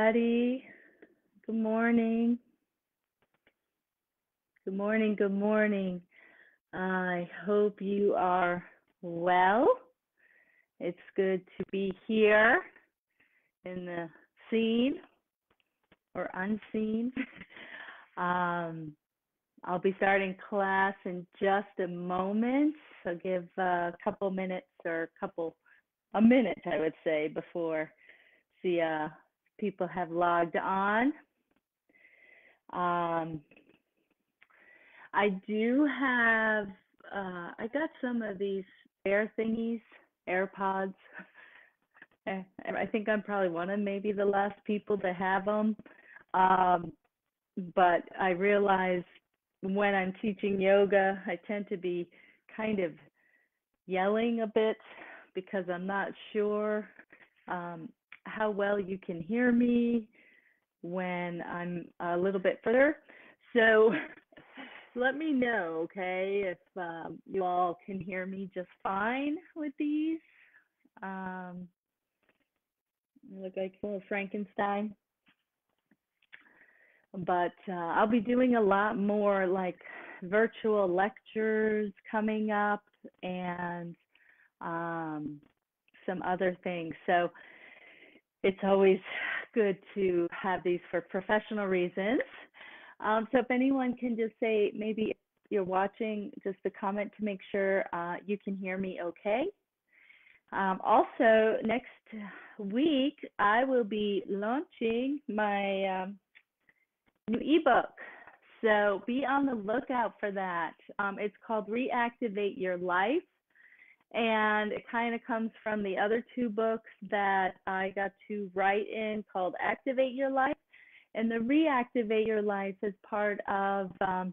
everybody. Good morning. Good morning. Good morning. I hope you are well. It's good to be here in the seen or unseen. um, I'll be starting class in just a moment. So give a couple minutes or a couple, a minute, I would say, before the uh, people have logged on. Um, I do have, uh, I got some of these air thingies, AirPods. I think I'm probably one of maybe the last people to have them. Um, but I realize when I'm teaching yoga, I tend to be kind of yelling a bit because I'm not sure um, how well you can hear me when I'm a little bit further. So let me know, okay, if um, you all can hear me just fine with these. Um, look like a little Frankenstein. But uh, I'll be doing a lot more like virtual lectures coming up and um, some other things. So it's always good to have these for professional reasons. Um, so if anyone can just say, maybe you're watching, just a comment to make sure uh, you can hear me okay. Um, also, next week, I will be launching my um, new ebook. So be on the lookout for that. Um, it's called Reactivate Your Life and it kind of comes from the other two books that I got to write in called Activate Your Life. And the Reactivate Your Life is part of um,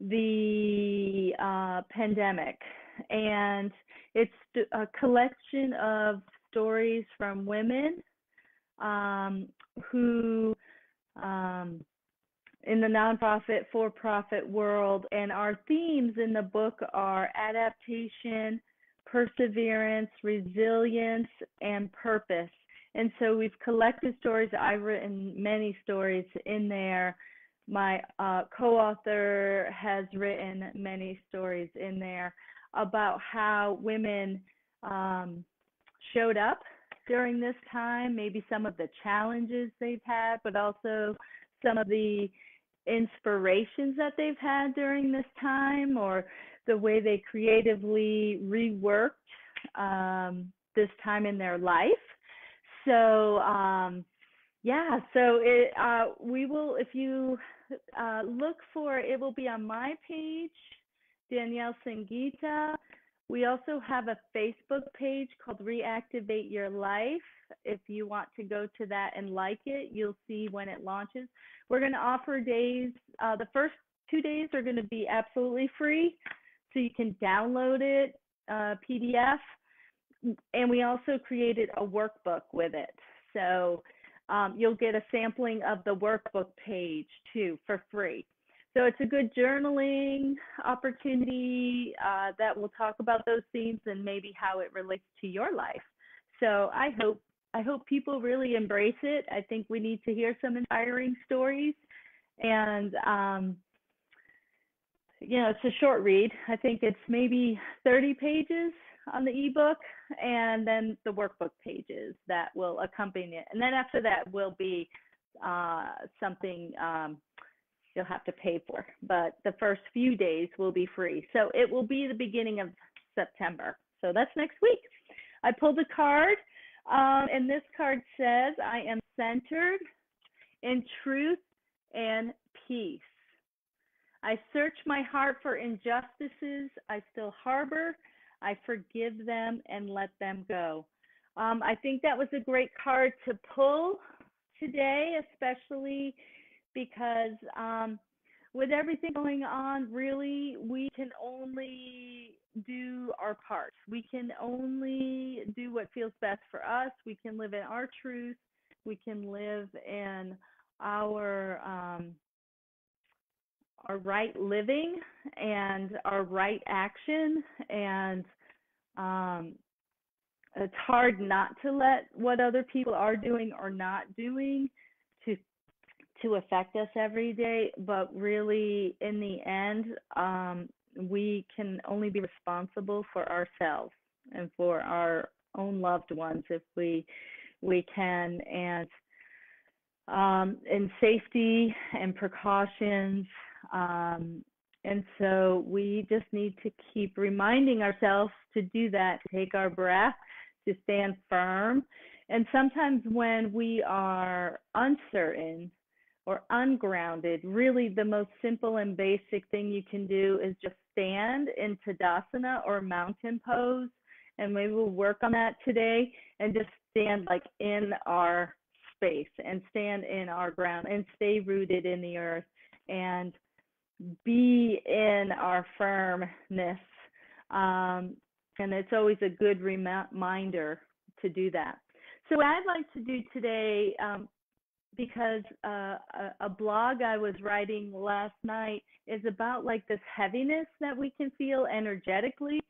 the uh, pandemic. And it's a collection of stories from women um, who, um, in the nonprofit, for profit world, and our themes in the book are adaptation perseverance, resilience, and purpose. And so we've collected stories. I've written many stories in there. My uh, co author has written many stories in there about how women um, showed up during this time, maybe some of the challenges they've had, but also some of the inspirations that they've had during this time or the way they creatively reworked um, this time in their life. So um, yeah, so it uh, we will if you uh, look for it will be on my page, Danielle Singita. We also have a Facebook page called Reactivate Your Life. If you want to go to that and like it, you'll see when it launches. We're going to offer days. Uh, the first two days are going to be absolutely free so you can download it, uh, PDF. And we also created a workbook with it. So um, you'll get a sampling of the workbook page too for free. So it's a good journaling opportunity uh, that will talk about those themes and maybe how it relates to your life. So I hope I hope people really embrace it. I think we need to hear some inspiring stories, and um, yeah, it's a short read. I think it's maybe 30 pages on the ebook and then the workbook pages that will accompany it. And then after that will be uh, something um, you'll have to pay for, but the first few days will be free. So it will be the beginning of September. So that's next week. I pulled a card, um, and this card says, I am centered in truth and peace. I search my heart for injustices I still harbor. I forgive them and let them go. Um, I think that was a great card to pull today, especially because um, with everything going on, really, we can only do our part. We can only do what feels best for us. We can live in our truth. We can live in our um, our right living and our right action. And um, it's hard not to let what other people are doing or not doing to to affect us every day. But really in the end um, we can only be responsible for ourselves and for our own loved ones if we we can. And um, safety and precautions um, and so we just need to keep reminding ourselves to do that, to take our breath, to stand firm. And sometimes when we are uncertain or ungrounded, really the most simple and basic thing you can do is just stand in Tadasana or mountain pose. And maybe we'll work on that today and just stand like in our space and stand in our ground and stay rooted in the earth and be in our firmness. Um, and it's always a good reminder to do that. So, what I'd like to do today, um, because uh, a, a, blog I was writing last night is about like this heaviness that we can feel energetically.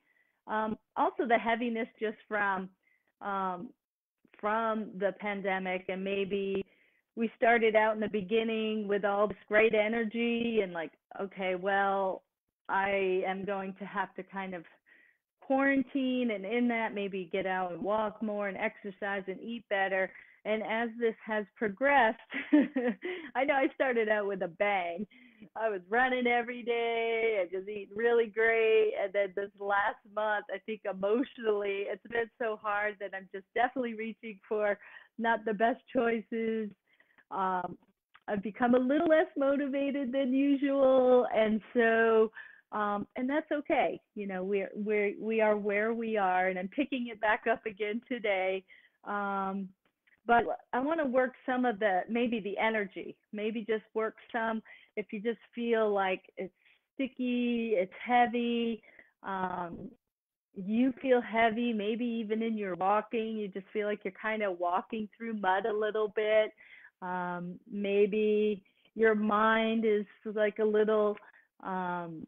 Um, also, the heaviness just from um, from the pandemic and maybe we started out in the beginning with all this great energy and like okay well i am going to have to kind of quarantine and in that maybe get out and walk more and exercise and eat better. And as this has progressed i know i started out with a bang. I was running every day and just eating really great. And then this last month i think emotionally it's been so hard that i'm just definitely reaching for not the best choices um, I've become a little less motivated than usual, and so um, and that's okay. You know, we're we're we are where we are, and I'm picking it back up again today. Um, but I want to work some of the maybe the energy, maybe just work some. If you just feel like it's sticky, it's heavy, um, you feel heavy, maybe even in your walking, you just feel like you're kind of walking through mud a little bit. Um, maybe your mind is like a little, um,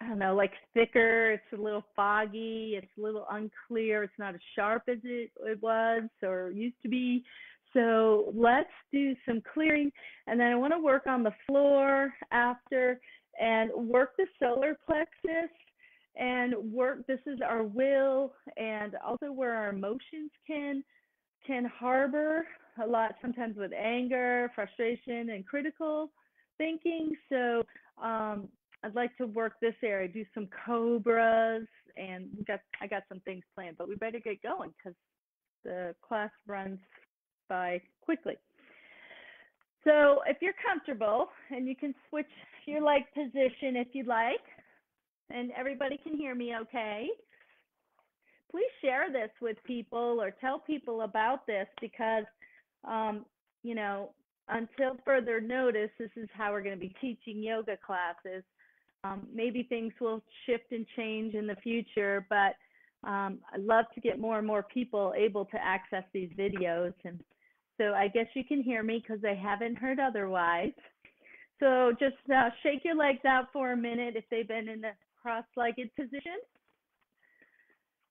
I don't know, like thicker. It's a little foggy. It's a little unclear. It's not as sharp as it, it was or used to be. So let's do some clearing. And then I want to work on the floor after and work the solar plexus and work this is our will and also where our emotions can can harbor a lot sometimes with anger, frustration, and critical thinking. So um, I'd like to work this area, do some cobras, and we got I got some things planned, but we better get going because the class runs by quickly. So if you're comfortable, and you can switch your leg position if you'd like, and everybody can hear me okay please share this with people or tell people about this because um, you know, until further notice, this is how we're going to be teaching yoga classes. Um, maybe things will shift and change in the future, but um, I'd love to get more and more people able to access these videos. And so I guess you can hear me because I haven't heard otherwise. So just uh, shake your legs out for a minute if they've been in a cross-legged position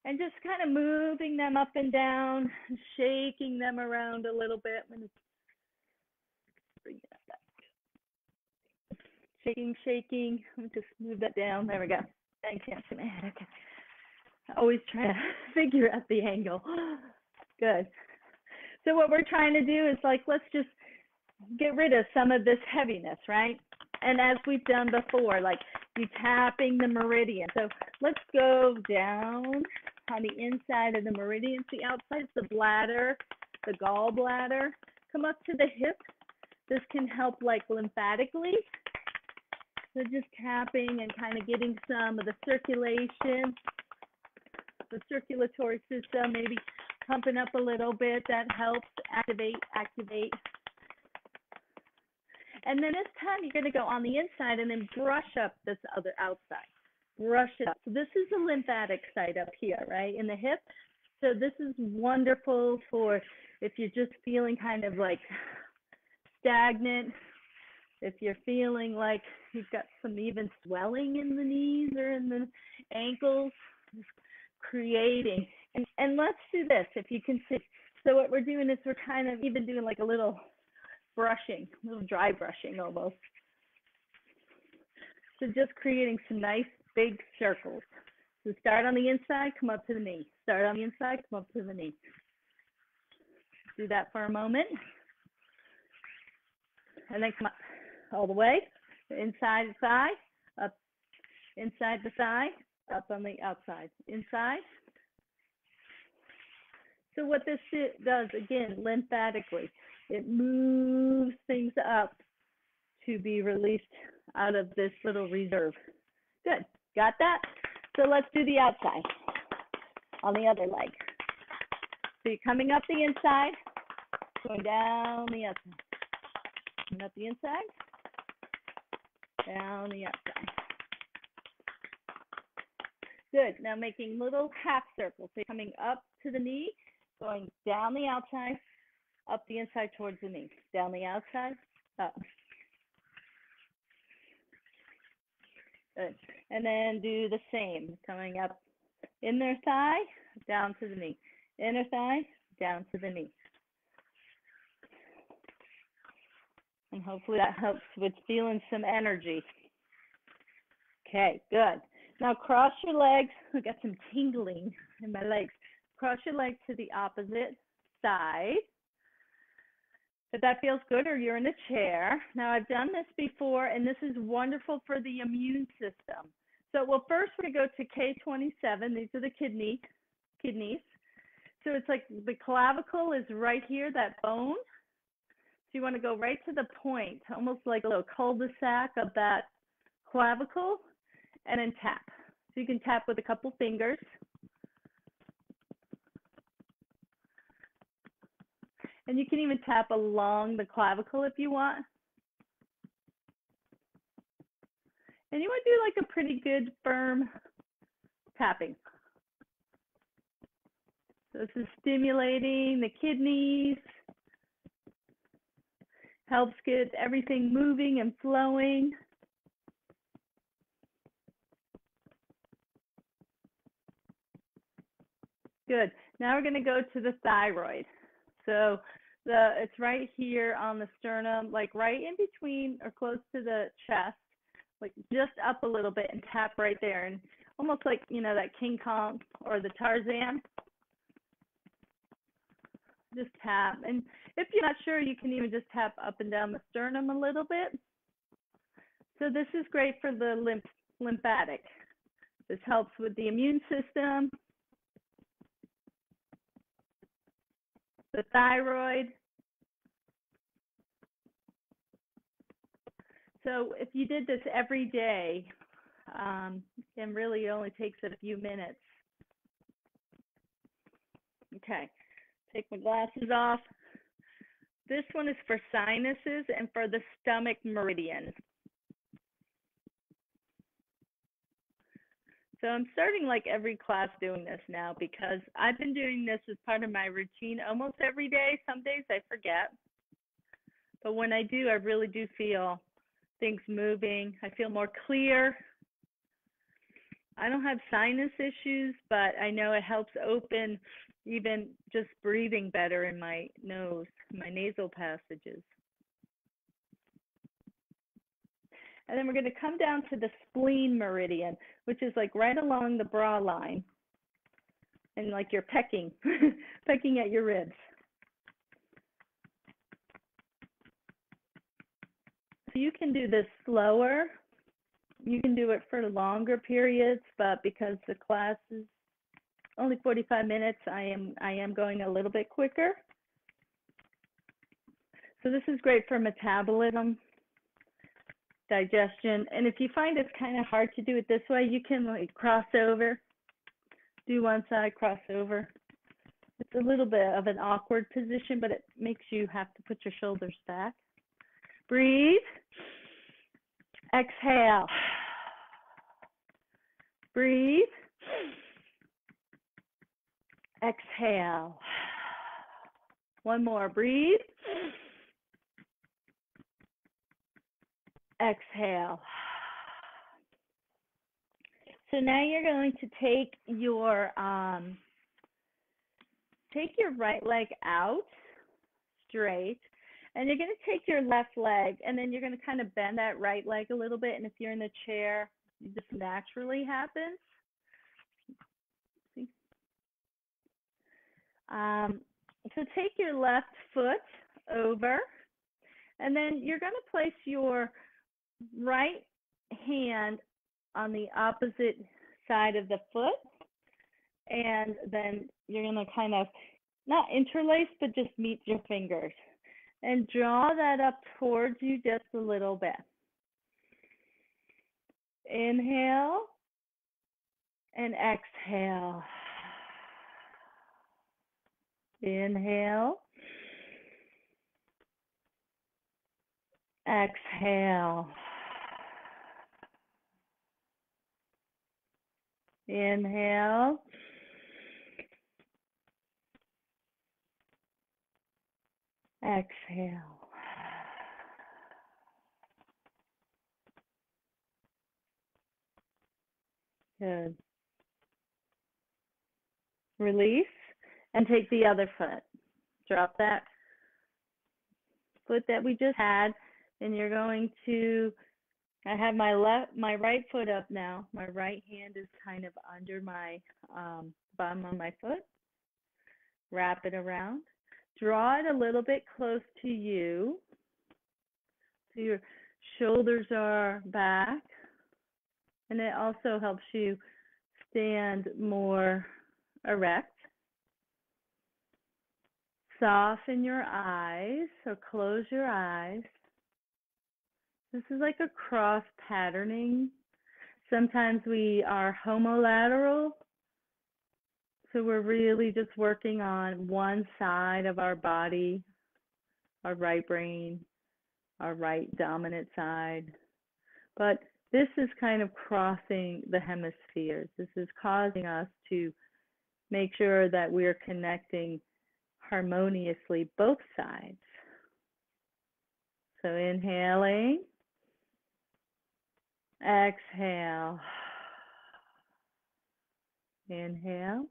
and just kind of moving them up and down, shaking them around a little bit. Bring it up. Shaking, shaking. Let me just move that down. There we go. I can't see my head. Okay. I always try to figure out the angle. Good. So what we're trying to do is like, let's just get rid of some of this heaviness, right? And as we've done before, like you tapping the meridian. So let's go down on the inside of the meridian. See outside the bladder, the gallbladder. Come up to the hip. This can help like lymphatically. So just tapping and kind of getting some of the circulation, the circulatory system, maybe pumping up a little bit. That helps activate, activate. And then this time you're going to go on the inside and then brush up this other outside brush it up. So this is the lymphatic side up here, right, in the hip. So this is wonderful for if you're just feeling kind of like stagnant, if you're feeling like you've got some even swelling in the knees or in the ankles, creating. And, and let's do this if you can see. So what we're doing is we're kind of even doing like a little brushing, a little dry brushing almost. So just creating some nice big circles. So start on the inside, come up to the knee. Start on the inside, come up to the knee. Do that for a moment. And then come up all the way, inside the thigh, up inside the thigh, up on the outside, inside. So what this does, again, lymphatically, it moves things up to be released out of this little reserve. Good, got that? So let's do the outside on the other leg. So you're coming up the inside, going down the outside. Coming up the inside, down the outside. Good. Now making little half circles. So coming up to the knee, going down the outside, up the inside towards the knee. Down the outside, up. Good. And then do the same, coming up inner thigh, down to the knee. Inner thigh, down to the knee. And hopefully that helps with feeling some energy. Okay, good. Now cross your legs. I got some tingling in my legs. Cross your legs to the opposite side. If that feels good or you're in a chair. Now I've done this before and this is wonderful for the immune system. So well first gonna go to K27. These are the kidney kidneys. So it's like the clavicle is right here, that bone. So you want to go right to the point, almost like a little cul-de-sac of that clavicle and then tap. So you can tap with a couple fingers. And you can even tap along the clavicle if you want. And you want to do like a pretty good firm tapping. So this is stimulating the kidneys, helps get everything moving and flowing. Good. Now we're going to go to the thyroid. So the it's right here on the sternum, like right in between or close to the chest, like just up a little bit and tap right there, and almost like you know that King Kong or the Tarzan. Just tap, and if you're not sure, you can even just tap up and down the sternum a little bit. So this is great for the lymph lymphatic. This helps with the immune system, the thyroid. So if you did this every day, um, and really it only takes a few minutes. Okay, take my glasses off. This one is for sinuses and for the stomach meridian. So I'm starting like every class doing this now because I've been doing this as part of my routine almost every day. Some days I forget. But when I do, I really do feel things moving. I feel more clear. I don't have sinus issues, but I know it helps open even just breathing better in my nose, my nasal passages. And then we're going to come down to the spleen meridian, which is like right along the bra line. And like you're pecking, pecking at your ribs. So you can do this slower. You can do it for longer periods, but because the class is only 45 minutes, I am I am going a little bit quicker. So this is great for metabolism digestion. And if you find it's kind of hard to do it this way, you can like cross over, do one side, cross over. It's a little bit of an awkward position, but it makes you have to put your shoulders back. Breathe. Exhale. Breathe. Exhale. One more. Breathe. Exhale. So now you're going to take your um, take your right leg out straight and you're going to take your left leg and then you're going to kind of bend that right leg a little bit and if you're in the chair it just naturally happens um, so take your left foot over and then you're going to place your right hand on the opposite side of the foot. And then you're going to kind of not interlace but just meet your fingers. And draw that up towards you just a little bit. Inhale and exhale. Inhale. Exhale inhale Exhale. Good. Release and take the other foot. Drop that foot that we just had and you're going to I have my left my right foot up now. My right hand is kind of under my um, of my foot. Wrap it around draw it a little bit close to you. So your shoulders are back. And it also helps you stand more erect. Soften your eyes, so close your eyes. This is like a cross patterning. Sometimes we are homolateral, so we're really just working on one side of our body, our right brain, our right dominant side. But this is kind of crossing the hemispheres. This is causing us to make sure that we're connecting harmoniously both sides. So inhaling, exhale, inhale,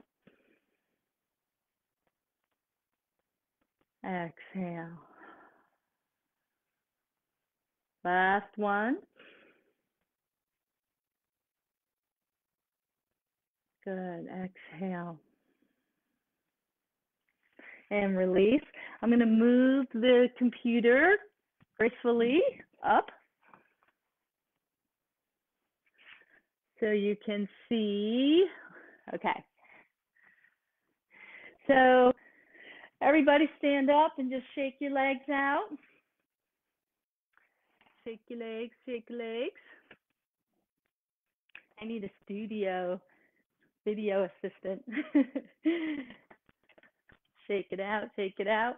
Exhale. Last one. Good. Exhale. And release. I'm going to move the computer gracefully up so you can see. Okay. So Everybody stand up and just shake your legs out. Shake your legs, shake your legs. I need a studio video assistant. shake it out, shake it out.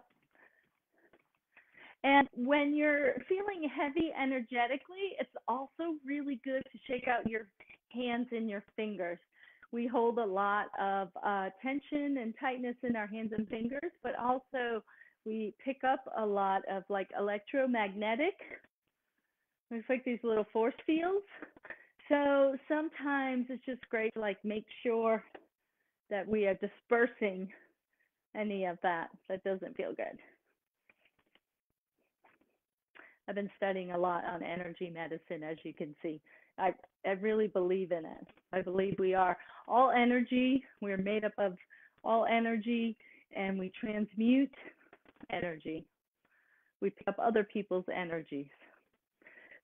And when you're feeling heavy energetically, it's also really good to shake out your hands and your fingers we hold a lot of uh, tension and tightness in our hands and fingers, but also we pick up a lot of like electromagnetic. It's like these little force fields. So sometimes it's just great to like make sure that we are dispersing any of that that doesn't feel good. I've been studying a lot on energy medicine, as you can see. I, I really believe in it. I believe we are all energy. We're made up of all energy and we transmute energy. We pick up other people's energies.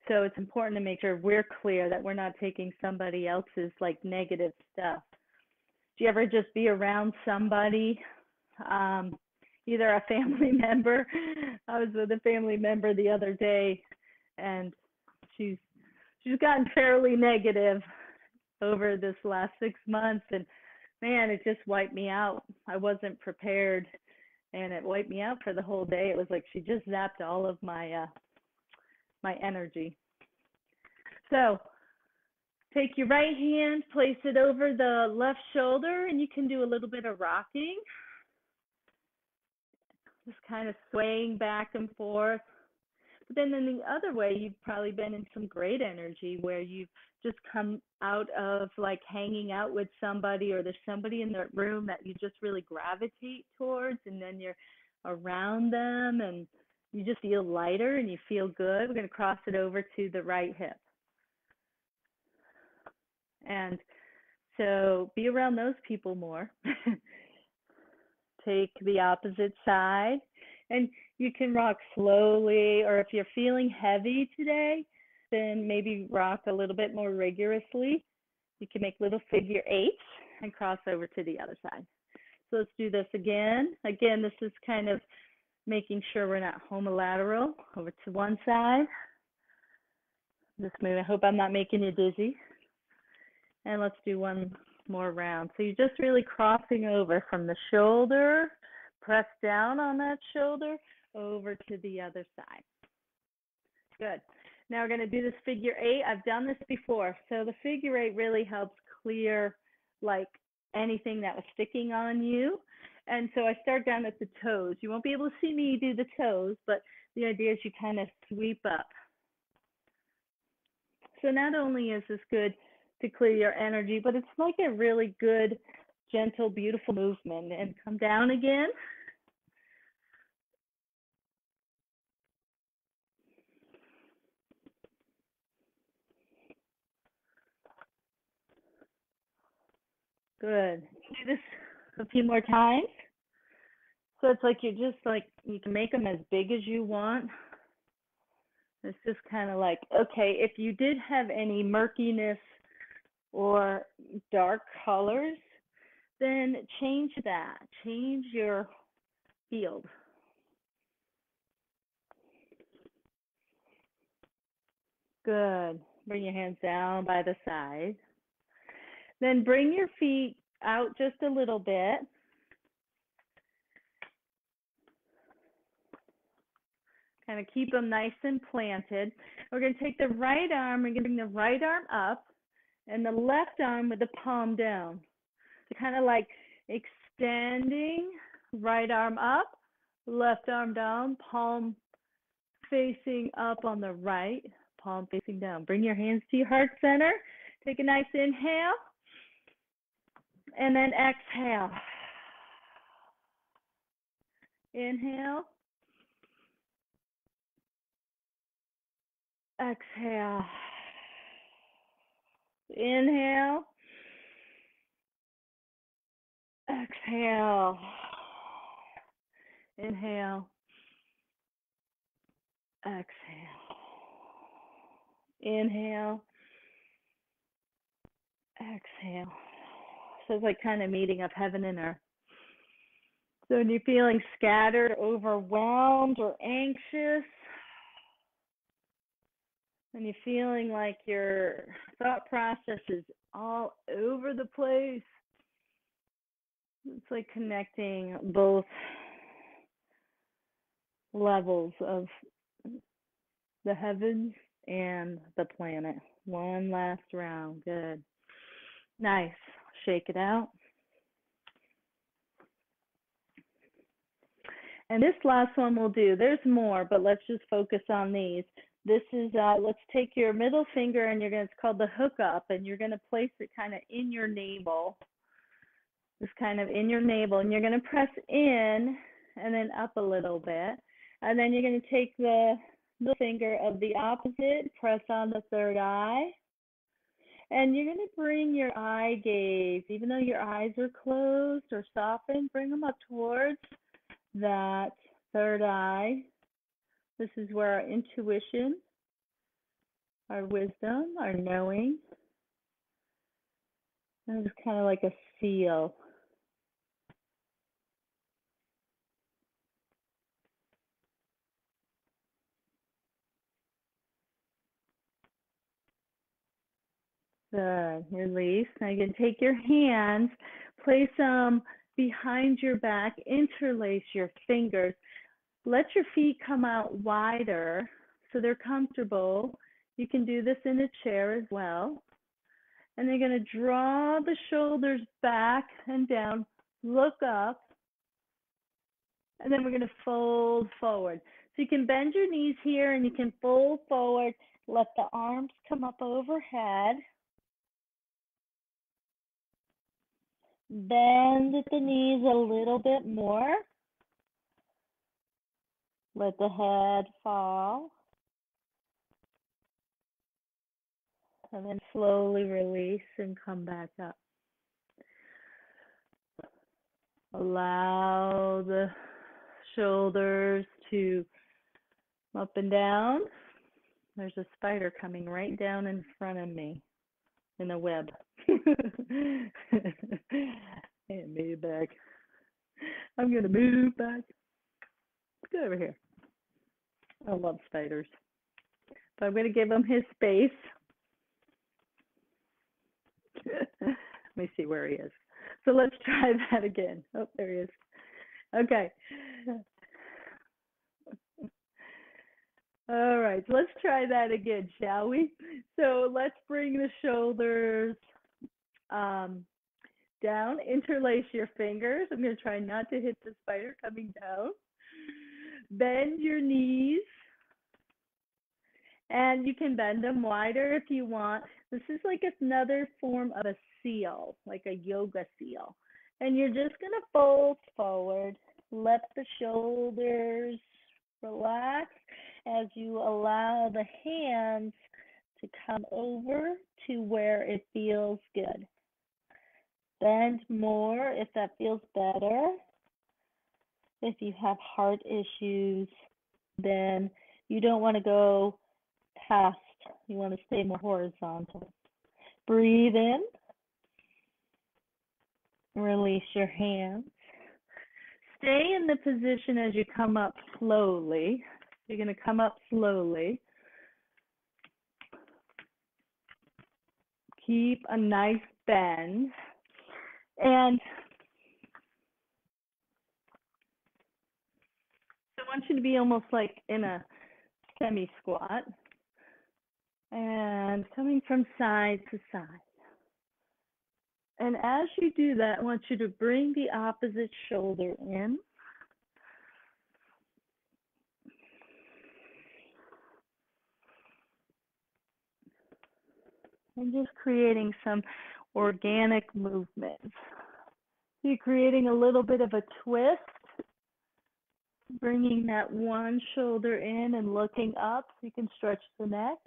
So it's important to make sure we're clear that we're not taking somebody else's like negative stuff. Do you ever just be around somebody, um, either a family member? I was with a family member the other day and she's she's gotten fairly negative over this last six months. And man it just wiped me out. I wasn't prepared and it wiped me out for the whole day. It was like she just zapped all of my uh my energy. So take your right hand place it over the left shoulder and you can do a little bit of rocking just kind of swaying back and forth But then in the other way, you've probably been in some great energy where you've just come out of like hanging out with somebody or there's somebody in the room that you just really gravitate towards and then you're around them and you just feel lighter and you feel good. We're going to cross it over to the right hip. And so be around those people more. Take the opposite side and you can rock slowly or if you're feeling heavy today, then maybe rock a little bit more rigorously. You can make little figure eights and cross over to the other side. So let's do this again. Again, this is kind of making sure we're not homolateral over to one side. Just move. I hope I'm not making you dizzy. And let's do one more round. So you're just really crossing over from the shoulder, press down on that shoulder, over to the other side. Good. Now we're going to do this figure eight. I've done this before. So the figure eight really helps clear like anything that was sticking on you. And so I start down at the toes. You won't be able to see me do the toes, but the idea is you kind of sweep up. So not only is this good to clear your energy, but it's like a really good, gentle, beautiful movement. And come down again. Good. Do this a few more times. So it's like you're just like, you can make them as big as you want. It's just kind of like, okay, if you did have any murkiness or dark colors, then change that. Change your field. Good. Bring your hands down by the side. Then bring your feet out just a little bit. Kind of keep them nice and planted. We're going to take the right arm, we're going to bring the right arm up and the left arm with the palm down. So kind of like extending, right arm up, left arm down, palm facing up on the right, palm facing down. Bring your hands to your heart center. Take a nice inhale and then exhale. Inhale. Exhale. Inhale. Exhale. Inhale. Exhale. Inhale. Exhale. So it's like kind of meeting of heaven and earth. So when you're feeling scattered, overwhelmed, or anxious, when you're feeling like your thought process is all over the place, it's like connecting both levels of the heavens and the planet. One last round. Good. Nice shake it out. And this last one we'll do, there's more, but let's just focus on these. This is, uh, let's take your middle finger and you're going to, it's called the hook up, and you're going to place it kind of in your navel. Just kind of in your navel, and you're going to press in and then up a little bit. And then you're going to take the middle finger of the opposite, press on the third eye. And you're going to bring your eye gaze, even though your eyes are closed or softened, bring them up towards that third eye. This is where our intuition, our wisdom, our knowing, and kind of like a seal Good. Release. Now you can take your hands, place them behind your back, interlace your fingers. Let your feet come out wider so they're comfortable. You can do this in a chair as well. And they're going to draw the shoulders back and down, look up, and then we're going to fold forward. So you can bend your knees here and you can fold forward, let the arms come up overhead. Bend at the knees a little bit more. Let the head fall. And then slowly release and come back up. Allow the shoulders to up and down. There's a spider coming right down in front of me in a web. and move back. I'm going to move back. Get over here. I love spiders. But I'm going to give him his space. Let me see where he is. So let's try that again. Oh, there he is. Okay. All right, so let's try that again, shall we? So let's bring the shoulders um, down, interlace your fingers. I'm going to try not to hit the spider coming down. Bend your knees, and you can bend them wider if you want. This is like another form of a seal, like a yoga seal. And you're just going to fold forward, let the shoulders relax as you allow the hands to come over to where it feels good. Bend more if that feels better. If you have heart issues, then you don't want to go past, you want to stay more horizontal. Breathe in, release your hands. Stay in the position as you come up slowly. You're going to come up slowly. Keep a nice bend. And I want you to be almost like in a semi squat and coming from side to side. And as you do that, I want you to bring the opposite shoulder in. And just creating some organic movements. You're creating a little bit of a twist, bringing that one shoulder in and looking up you can stretch the neck.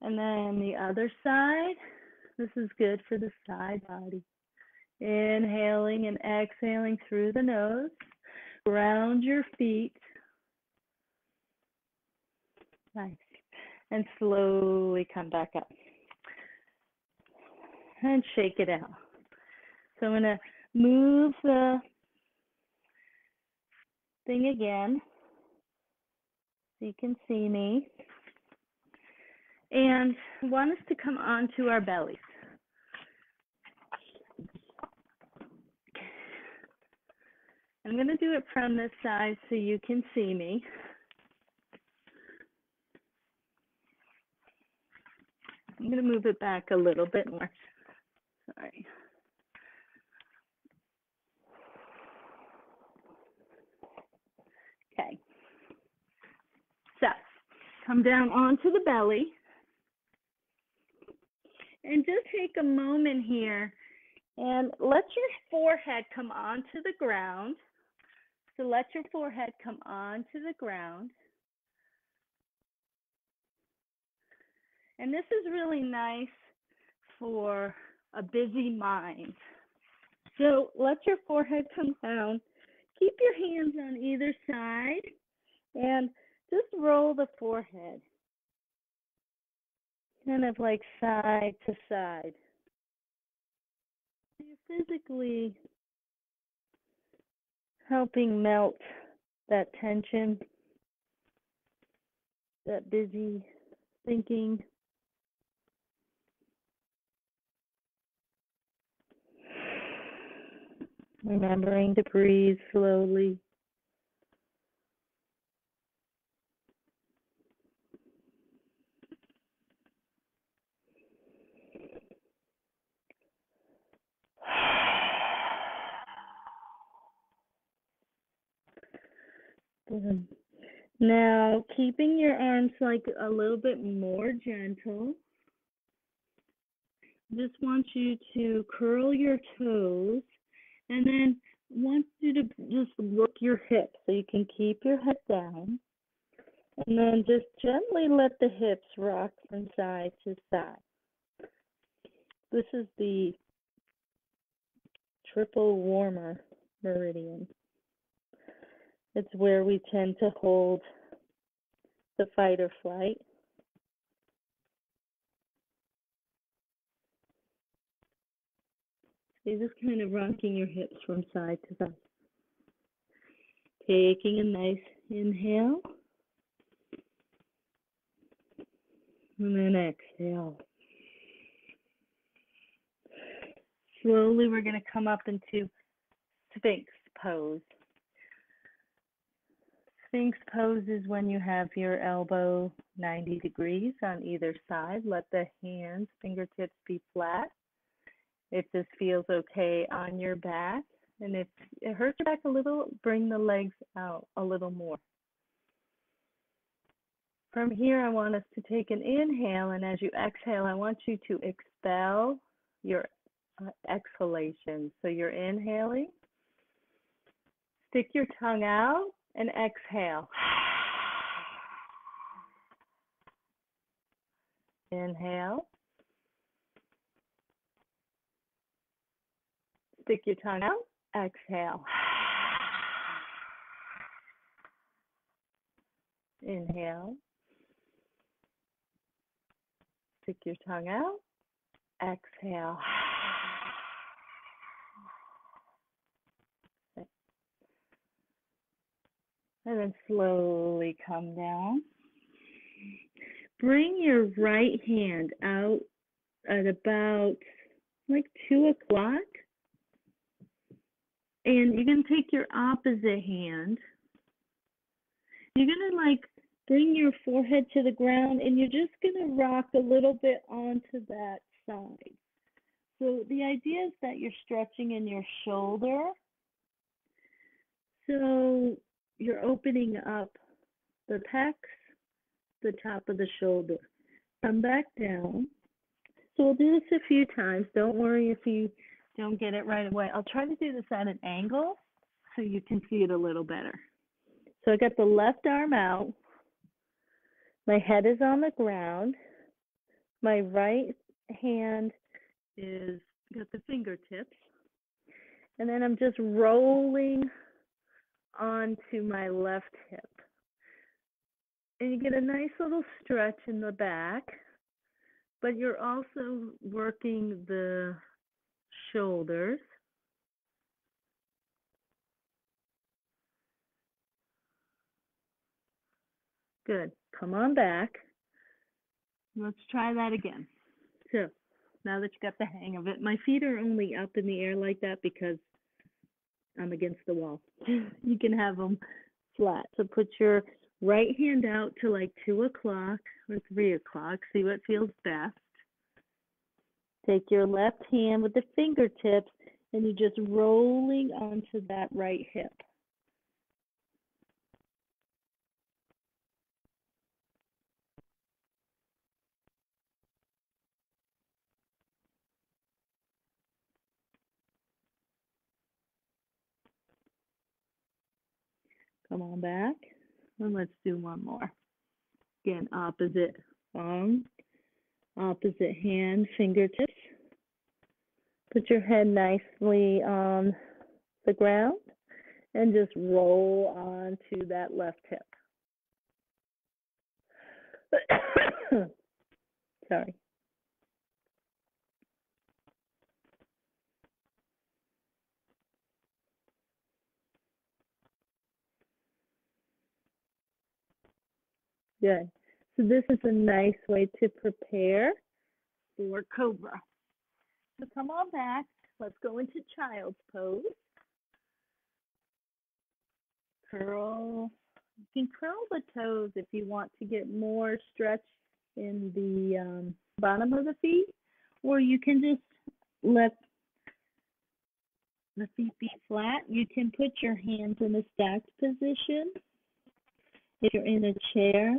And then the other side, this is good for the side body. Inhaling and exhaling through the nose. Ground your feet. Nice. And slowly come back up. And shake it out. So I'm going to move the thing again so you can see me. And want us to come onto our bellies. I'm going to do it from this side so you can see me. I'm going to move it back a little bit more. Sorry. Okay. So come down onto the belly. And just take a moment here and let your forehead come onto the ground. So let your forehead come onto the ground. And this is really nice for a busy mind. So let your forehead come down. Keep your hands on either side and just roll the forehead. Kind of like side to side. You're physically helping melt that tension, that busy thinking. Remembering to breathe slowly. Now, keeping your arms like a little bit more gentle. Just want you to curl your toes and then want you to just work your hips so you can keep your head down. And then just gently let the hips rock from side to side. This is the triple warmer meridian. It's where we tend to hold the fight or flight. You're just kind of rocking your hips from side to side. Taking a nice inhale. And then exhale. Slowly, we're going to come up into Sphinx pose. Sphinx pose is when you have your elbow 90 degrees on either side. Let the hands, fingertips be flat. If this feels okay on your back, and if it hurts your back a little, bring the legs out a little more. From here, I want us to take an inhale, and as you exhale, I want you to expel your uh, exhalation. So you're inhaling, stick your tongue out, and exhale. Inhale. Stick your tongue out. Exhale. Inhale. Stick your tongue out. Exhale. And then slowly come down. Bring your right hand out at about like two o'clock. And you're going to take your opposite hand. You're going to like bring your forehead to the ground and you're just going to rock a little bit onto that side. So the idea is that you're stretching in your shoulder. So you're opening up the pecs, the top of the shoulder. Come back down. So we'll do this a few times. Don't worry if you don't get it right away. I'll try to do this at an angle so you can see it a little better. So I got the left arm out. My head is on the ground. My right hand is got the fingertips. And then I'm just rolling onto my left hip. And you get a nice little stretch in the back, but you're also working the shoulders. Good. Come on back. Let's try that again. So now that you got the hang of it, my feet are only up in the air like that because I'm against the wall. you can have them flat. So put your right hand out to like two o'clock or three o'clock. See what feels best. Take your left hand with the fingertips and you're just rolling onto that right hip. Come on back. And let's do one more. Again, opposite arm, opposite hand, fingertips. Put your head nicely on the ground and just roll onto that left hip. Sorry. Good. So this is a nice way to prepare for cobra. So come on back. Let's go into child's pose. Curl. You can curl the toes if you want to get more stretch in the um, bottom of the feet, or you can just let the feet be flat. You can put your hands in a stacked position If you're in a chair,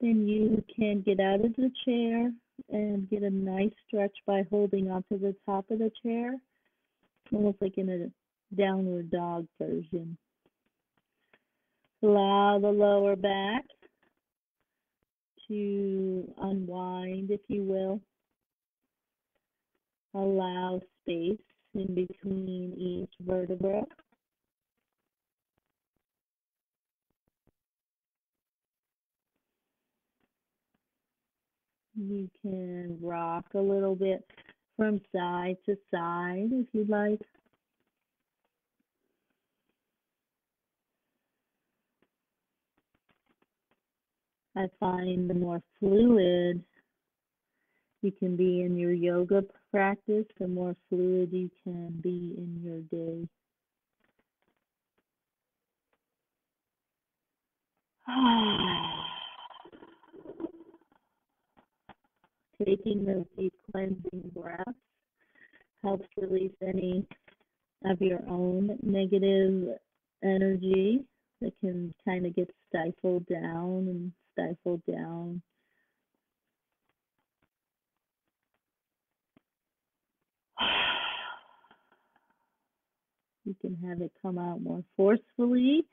then you can get out of the chair and get a nice stretch by holding onto the top of the chair, almost like in a downward dog version. Allow the lower back to unwind, if you will. Allow space in between each vertebra. You can rock a little bit from side to side if you'd like. I find the more fluid you can be in your yoga practice, the more fluid you can be in your day. Ah. Taking those deep cleansing breaths helps release any of your own negative energy that can kind of get stifled down and stifled down. You can have it come out more forcefully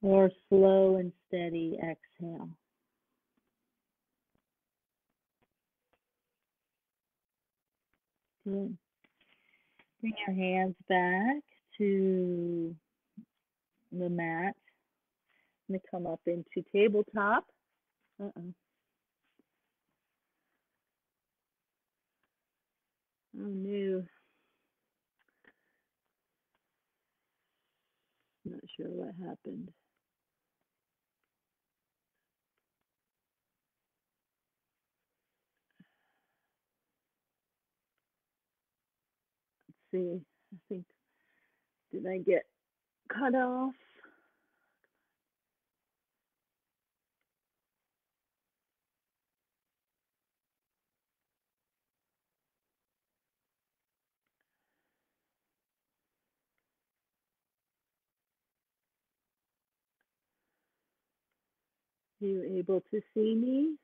or slow and steady exhale. Bring your hands back to the mat. I'm going to come up into tabletop. Uh-oh. Oh no. Not sure what happened. Let's see. I think, did I get cut off? you able to see me?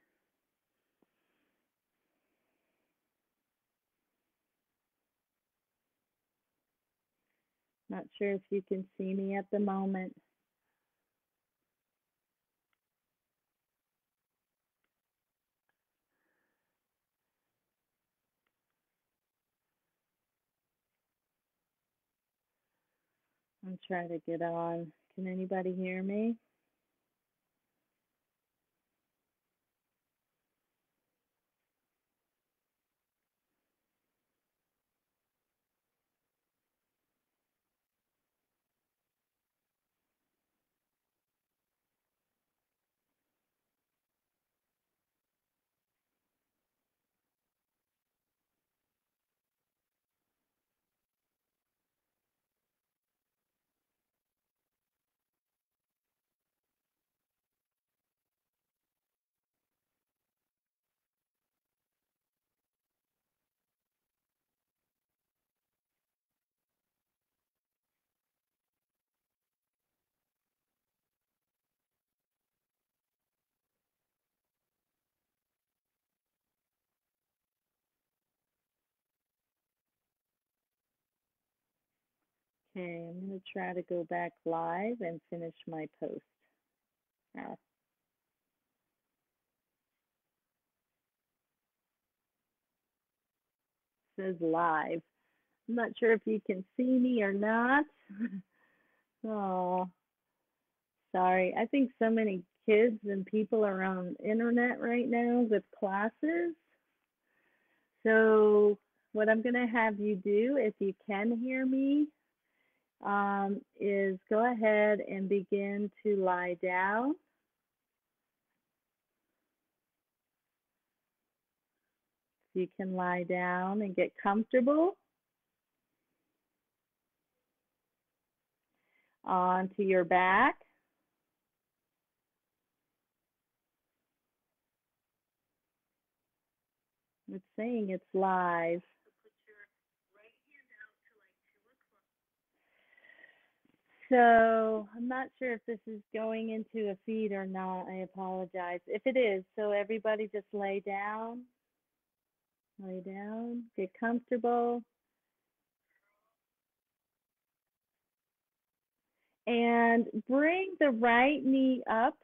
Not sure if you can see me at the moment. I'm trying to get on. Can anybody hear me? Okay, I'm going to try to go back live and finish my post. Uh, says live. I'm not sure if you can see me or not. oh, sorry. I think so many kids and people are on internet right now with classes. So what I'm going to have you do, if you can hear me, um, is go ahead and begin to lie down. you can lie down and get comfortable. Onto your back. It's saying it's live. So I'm not sure if this is going into a feed or not. I apologize. If it is, so everybody just lay down. Lay down, get comfortable. And bring the right knee up.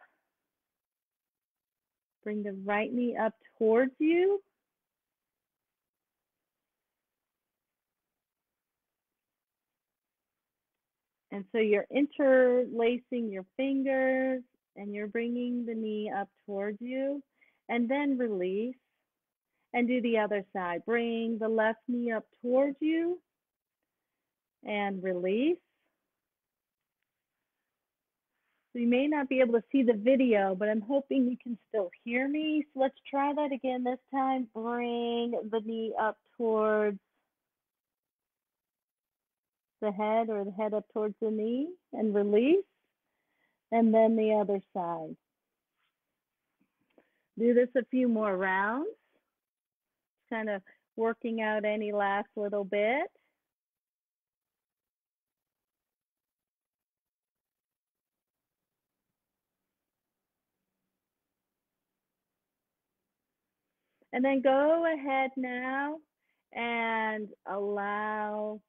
Bring the right knee up towards you. And so you're interlacing your fingers and you're bringing the knee up towards you and then release and do the other side. Bring the left knee up towards you and release. So you may not be able to see the video, but I'm hoping you can still hear me. So let's try that again this time. Bring the knee up towards the head or the head up towards the knee and release. And then the other side. Do this a few more rounds. Kind of working out any last little bit. And then go ahead now and allow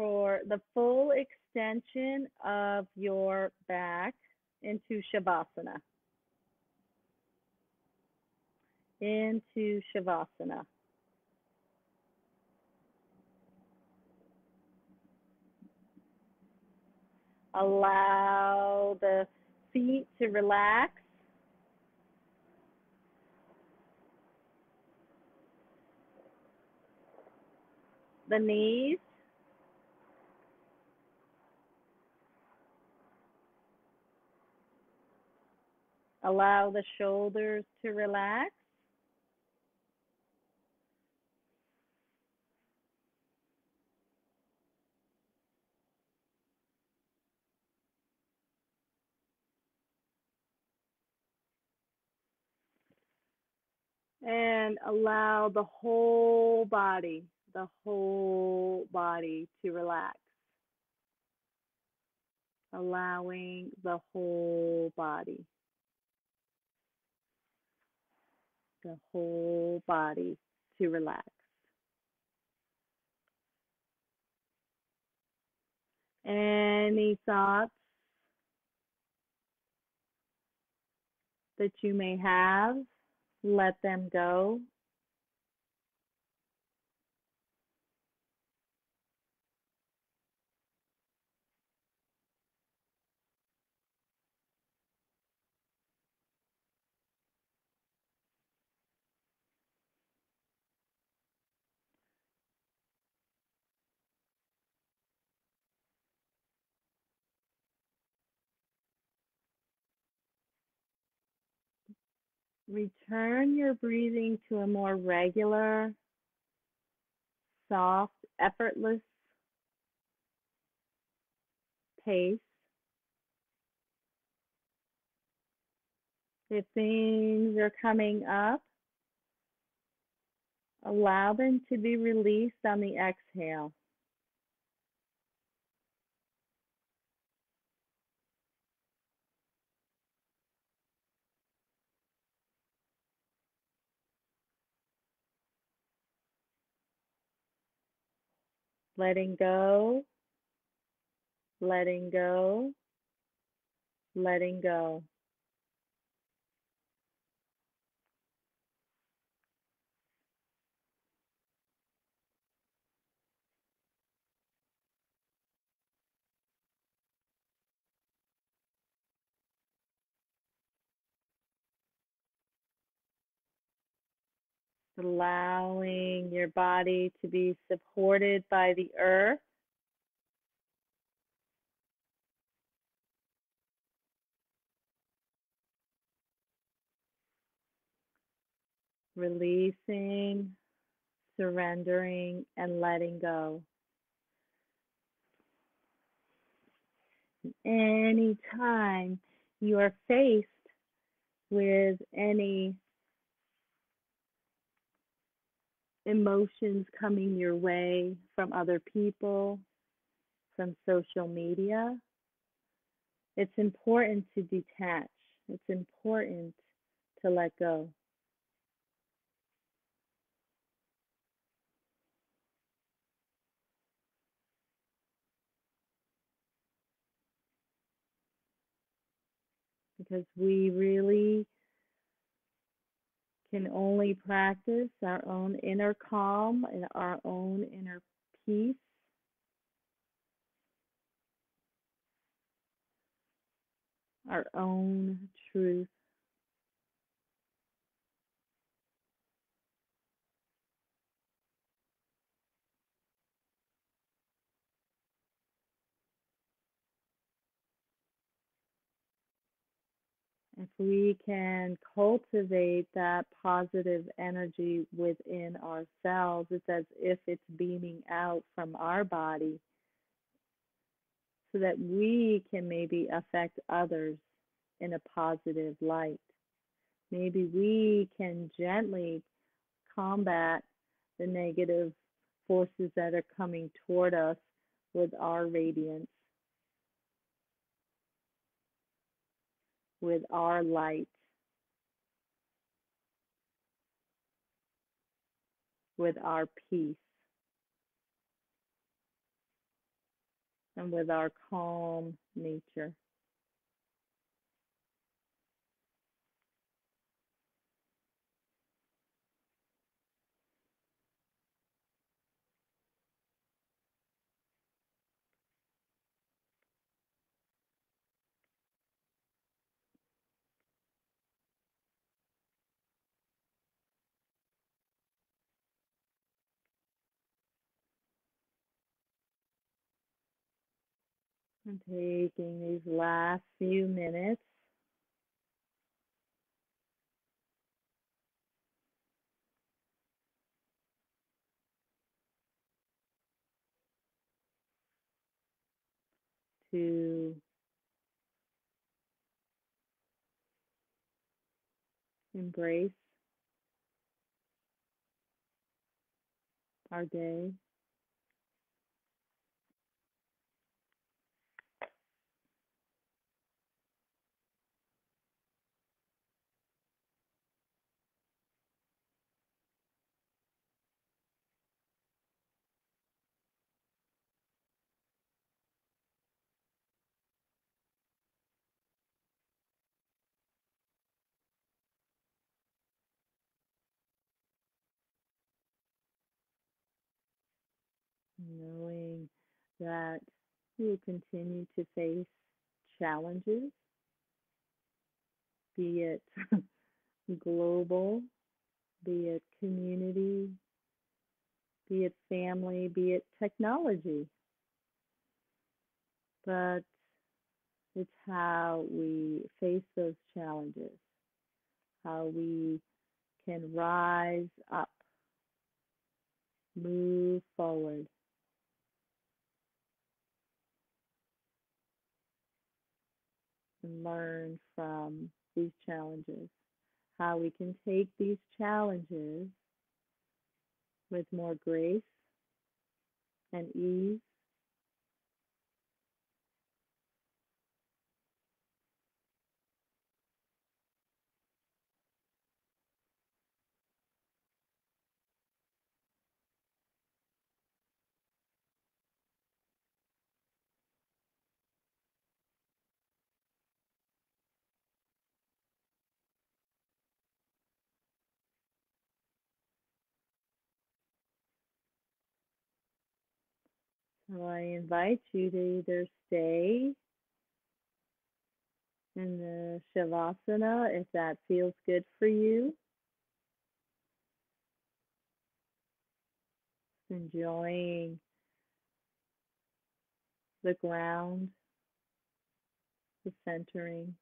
for the full extension of your back into Shavasana. Into Shavasana. Allow the feet to relax. The knees. Allow the shoulders to relax. And allow the whole body, the whole body to relax. Allowing the whole body. The whole body to relax. Any thoughts that you may have, let them go. Return your breathing to a more regular, soft, effortless pace. If things are coming up, allow them to be released on the exhale. Letting go, letting go, letting go. Allowing your body to be supported by the earth. Releasing, surrendering, and letting go. Anytime you are faced with any emotions coming your way from other people, from social media, it's important to detach. It's important to let go. Because we really can only practice our own inner calm and our own inner peace our own truth. If we can cultivate that positive energy within ourselves, it's as if it's beaming out from our body so that we can maybe affect others in a positive light. Maybe we can gently combat the negative forces that are coming toward us with our radiance, with our light, with our peace. and with our calm nature. And taking these last few minutes to embrace our day. Knowing that you continue to face challenges, be it global, be it community, be it family, be it technology. But it's how we face those challenges, how we can rise up, move forward. And learn from these challenges. How we can take these challenges with more grace and ease. I invite you to either stay in the Shavasana if that feels good for you. Enjoying the ground, the centering.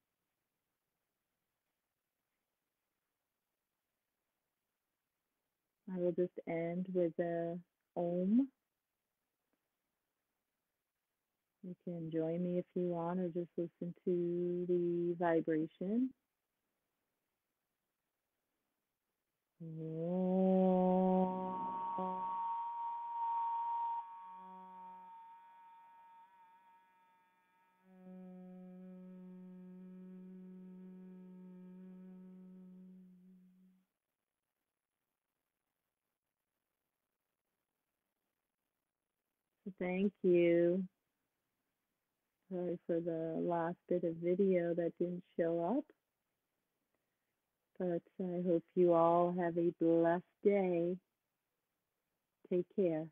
I will just end with a Om. You can join me if you want or just listen to the vibration. Thank you. Sorry for the last bit of video that didn't show up. But I hope you all have a blessed day. Take care.